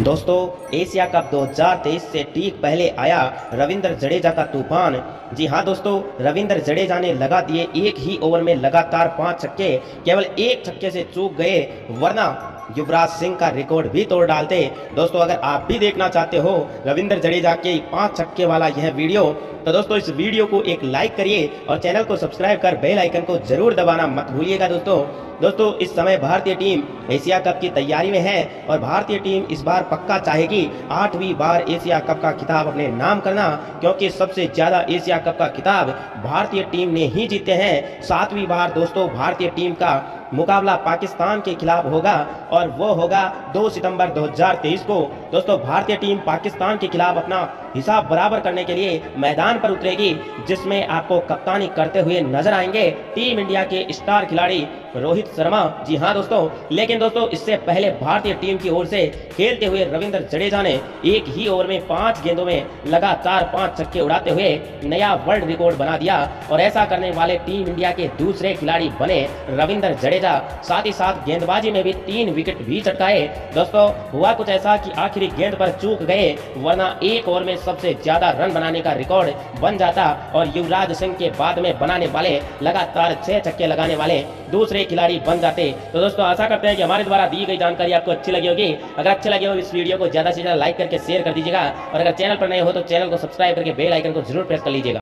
दोस्तों, Asia cup 2023 से ठीक पहले आया रविंद्र जडेजा का तूफ़ान। जी हाँ दोस्तों, रविंद्र जडेजा ने लगा दिए एक ही ओवर में लगातार पाँच छक्के, केवल एक छक्के से चूक गए, वरना युवराज सिंह का रिकॉर्ड भी तोड़ डालते दोस्तों, अगर आप भी देखना चाहते हो रविंद्र जडेजा के पाँच छक्के वाला यह वीडियो तो दोस्तों, इस वीडियो को एक लाइक करिए और चैनल को सब्सक्राइब कर बेल आइकन को ज़रूर दबाना मत भूलिएगा दोस्तों। दोस्तों, इस समय भारतीय टीम एशिया कप की तैयारी में है और भारतीय टीम इस बार पक्का चाहेगी आठवीं बार एशिया कप का खिताब अपने नाम करना, क्योंकि सबसे ज़्यादा एशिया कप का खिताब भारतीय टीम ने ही जीते हैं। सातवीं बार, दोस्तों, भारतीय टीम का मुकाबला पाकिस्तान के खिलाफ होगा और वो होगा 2 सितंबर 2023 को। दोस्तों, भारतीय टीम पाकिस्तान के खिलाफ अपना हिसाब बराबर करने के लिए मैदान पर उतरेगी, जिसमें आपको कप्तानी करते हुए नज़र आएँगे टीम इंडिया के स्टार खिलाड़ी रोहित शर्मा। जी हाँ दोस्तों, लेकिन दोस्तों, इससे पहले भारतीय टीम की ओर से खेलते हुए रविंद्र जडेजा ने एक ही ओवर में पाँच गेंदों में लगातार पाँच छक्के उड़ाते हुए नया वर्ल्ड रिकॉर्ड बना दिया और ऐसा करने वाले टीम इंडिया के दूसरे खिलाड़ी बने रविंद्र जडेजा। साथ ही साथ गेंदबाजी में भी तीन विकेट भी चटकाए। दोस्तों, हुआ कुछ ऐसा की आखिरी गेंद पर चूक गए, वरना एक ओवर में सबसे ज़्यादा रन बनाने का रिकॉर्ड बन जाता और युवराज सिंह के बाद में बनाने वाले, लगातार छह छक्के लगाने वाले दूसरे खिलाड़ी बन जाते। तो दोस्तों, आशा करते हैं कि हमारे द्वारा दी गई जानकारी आपको अच्छी लगी होगी। अगर अच्छी लगी हो, इस वीडियो को ज़्यादा से ज़्यादा लाइक करके शेयर कर दीजिएगा। और अगर चैनल पर नए हो तो चैनल को सब्सक्राइब करके बेल आइकन को ज़रूर प्रेस कर लीजिएगा।